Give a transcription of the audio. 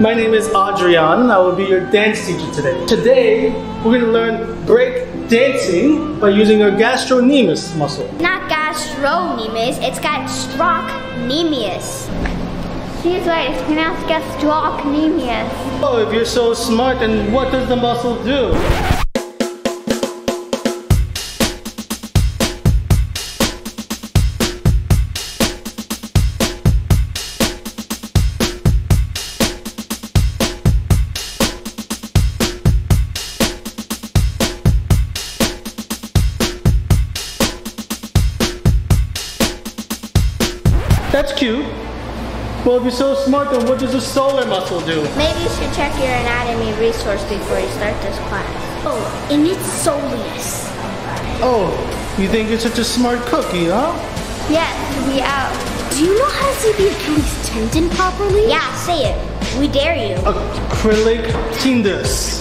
My name is Adrian. I will be your dance teacher today. Today, we're going to learn break dancing by using our gastrocnemius muscle. Not gastrocnemius, it's gastrocnemius. She's right, it's pronounced gastrocnemius. Oh, if you're so smart, then what does the muscle do? That's cute. Well, if you're so smart, then what does the solar muscle do? Maybe you should check your anatomy resource before you start this class. Oh, and it's soleus. Oh, you think you're such a smart cookie, huh? Yes, we out. Do you know how to see the Achilles tendon properly? Yeah, say it. We dare you. Acrylic tendus.